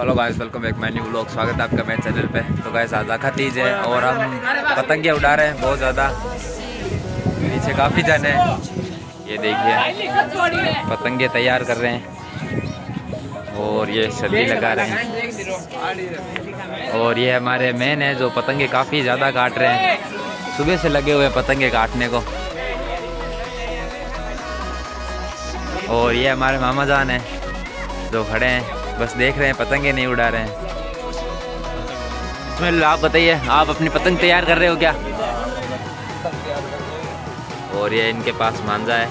Hello guys welcome back मैं new blog स्वागत है आपका मेरे चैनल पे तो गाइस आज आखा तीज है और हम पतंगे उड़ा रहे हैं बहुत ज़्यादा नीचे काफ़ी जन है ये देखिए पतंगे तैयार कर रहे हैं और ये सर्दी लगा रहे हैं और ये हमारे मेन है जो पतंगे काफ़ी ज़्यादा काट रहे हैं सुबह से लगे हुए पतंगे काटने को और ये हमारे मामा जान है जो खड़े हैं बस देख रहे हैं, पतंगे नहीं उड़ा रहे हैं। इसमें आप बताइए, आप अपनी पतंग तैयार कर रहे हो क्या? और ये इनके पास मांझा है,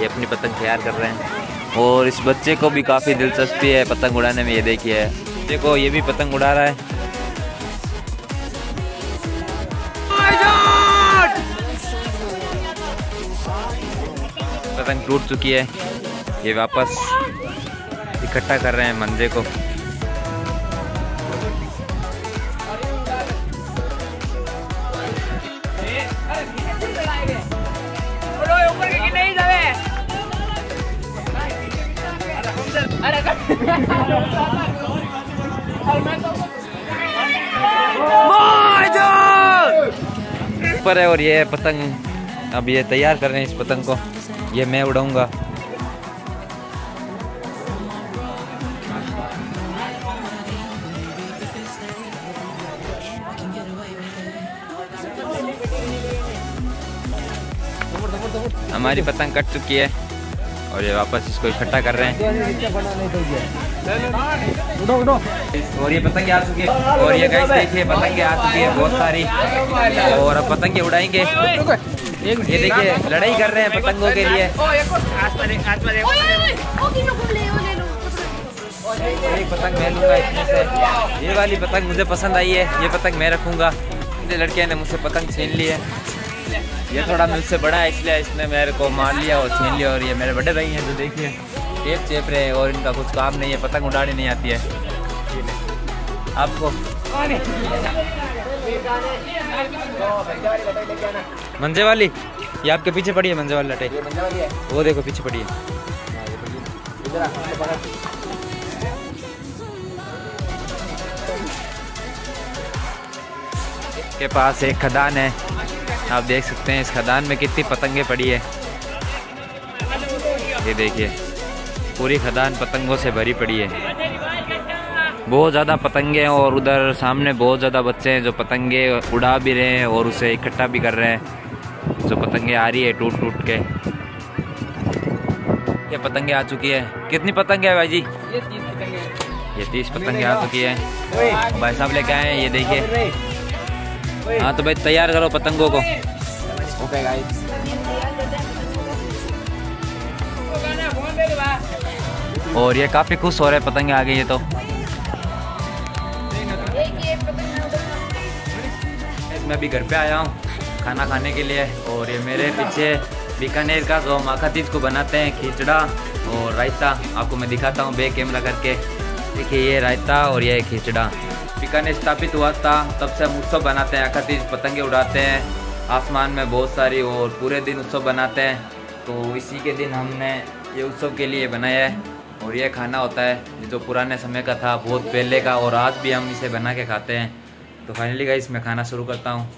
ये अपनी पतंग तैयार कर रहे हैं। और इस बच्चे को भी काफ़ी दिलचस्पी है पतंग उड़ाने में, ये देखिए। को ये भी पतंग उड़ा रहा है। पतंग टूट चुकी है, ये वापस इकट्ठा कर रहे हैं मंजे को। ऊपर है और ये पतंग अब ये तैयार कर रहे हैं इस पतंग को। ये मैं उड़ाऊँगा। हमारी पतंग कट चुकी है और ये वापस इसको इकट्ठा कर रहे हैं। और ये पतंगे आ चुकी है। और ये गाइस देखिए, पतंगे आ चुकी है बहुत सारी। और अब पतंगे उड़ाएँगे। ये देखिए, लड़ाई कर रहे हैं पतंगों के लिए। एक पतंग मैं लूँगा इसमें से। ये वाली पतंग मुझे पसंद आई है। ये पतंग मैं रखूँगा। लड़के ने मुझसे पतंग छीन ली है। ये थोड़ा मुझसे बड़ा है इसलिए इसने मेरे को मार लिया और छीन लिया और ये मेरे बड़े भाई हैं जो देखिए टेप चेप रहे हैं और इनका कुछ काम नहीं है पतंग उड़ानी नहीं आती है। आपको मंजे वाली ये आपके पीछे पड़ी है मंजे वाली लटे वो देखो पीछे पड़ी है। के पास एक खदान है। आप देख सकते हैं इस खदान में कितनी पतंगे पड़ी है। ये देखिए पूरी खदान पतंगों से भरी पड़ी है। बहुत ज़्यादा पतंगे हैं और उधर सामने बहुत ज़्यादा बच्चे हैं जो पतंगे उड़ा भी रहे हैं और उसे इकट्ठा भी कर रहे हैं। जो पतंगे आ रही है टूट टूट के। ये पतंगे आ चुकी है। कितनी पतंगे है भाई जी? ये तीस पतंगे आ चुकी है। भाई साहब लेके आए हैं ये देखिए। हाँ तो भाई तैयार करो पतंगों को। ओके गाइस और ये काफ़ी खुश हो रहे हैं पतंगे आ गई है तो। मैं भी घर पे आया हूँ खाना खाने के लिए और ये मेरे पीछे बीकानेर का जो माखा तीज को बनाते हैं खिचड़ा और रायता। आपको मैं दिखाता हूँ बे कैमरा करके। देखिए ये रायता और ये खिचड़ा। बीकानेर स्थापित हुआ था, तब से हम उत्सव बनाते हैं आखा पतंगे उड़ाते हैं, आसमान में बहुत सारी और पूरे दिन उत्सव बनाते हैं तो इसी के दिन हमने ये उत्सव के लिए बनाया है, और ये खाना होता है जो पुराने समय का था, बहुत पहले का, और आज भी हम इसे बना के खाते हैं तो फाइनली का इसमें खाना शुरू करता हूँ।